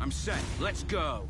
I'm set. Let's go.